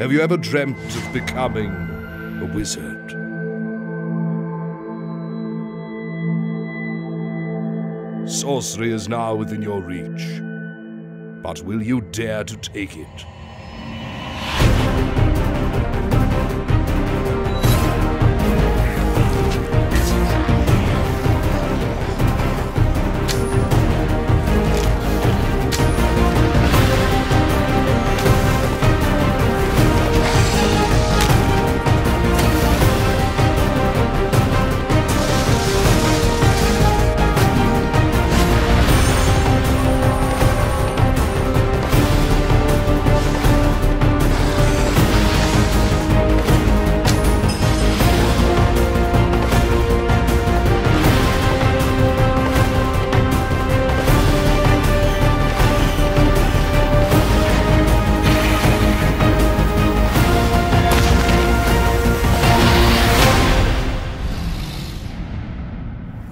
Have you ever dreamt of becoming a wizard? Sorcery is now within your reach. But will you dare to take it?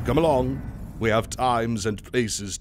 Come along. We have times and places.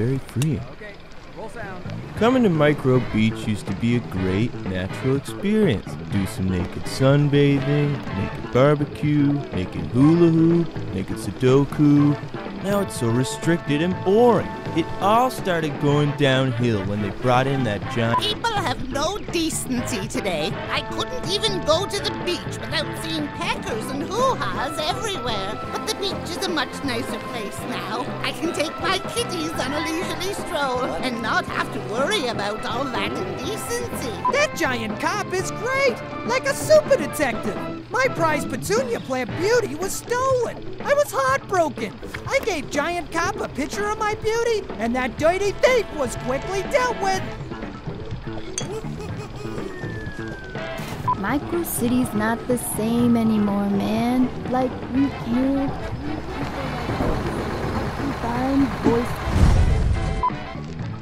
Very free. Coming to Micro Beach used to be a great natural experience. Do some naked sunbathing, naked barbecue, naked hula hoop, naked Sudoku. Now it's so restricted and boring. It all started going downhill when they brought in that giant. People have no decency today. I couldn't even go to the beach without seeing peckers and hoo-has everywhere. But the beach is a much nicer place now. I can take my kitties on a leisurely stroll and not have to worry about all that indecency. That giant cop is great! Like a super detective! My prized petunia plant beauty was stolen! I was heartbroken! I gave Giant Cop a picture of my beauty, and that dirty thief was quickly dealt with! Micro City's not the same anymore, man. Like, you can't. Find voice.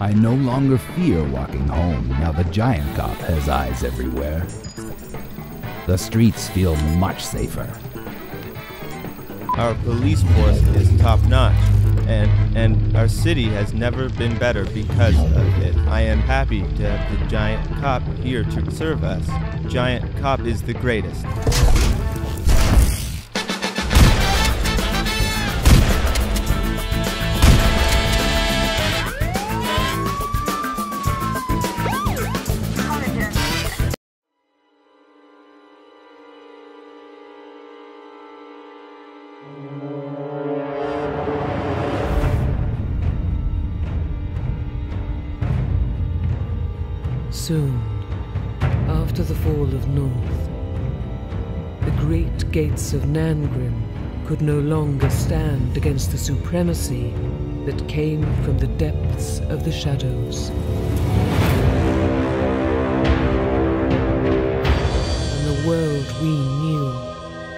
I no longer fear walking home now the giant cop has eyes everywhere. The streets feel much safer. Our police force is top notch, and and our city has never been better because of it. I am happy to have the giant cop here to serve us. Giant cop is the greatest. Soon, after the fall of North, the great gates of Nangrim could no longer stand against the supremacy that came from the depths of the shadows. And the world we knew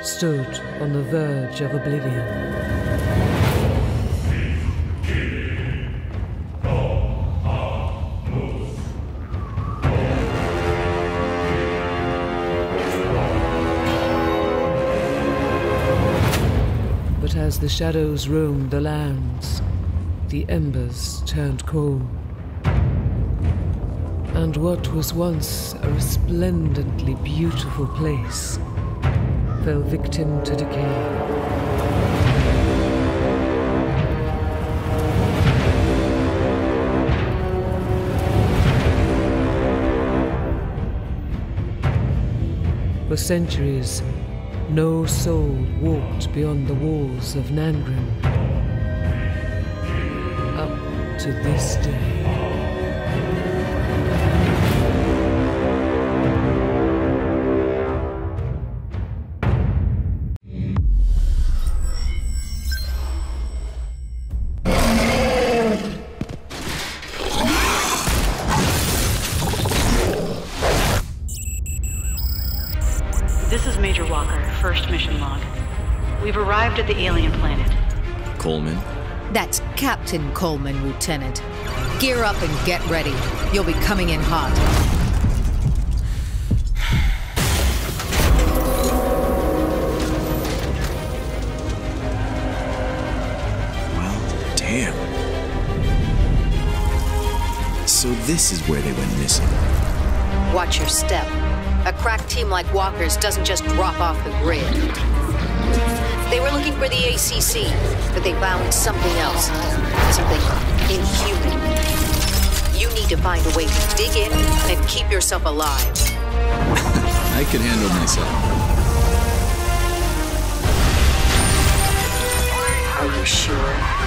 stood on the verge of oblivion. As the shadows roamed the lands, the embers turned cold. And what was once a resplendently beautiful place fell victim to decay. For centuries, no soul walked beyond the walls of Nangrim. Up to this day. Alien planet. Coleman? That's Captain Coleman, Lieutenant. Gear up and get ready. You'll be coming in hot. Well, damn. So this is where they went missing. Watch your step. A crack team like Walker's doesn't just drop off the grid. They were looking for the ACC, but they found something else. Something inhuman. You need to find a way to dig in and keep yourself alive. I can handle myself. Are you sure?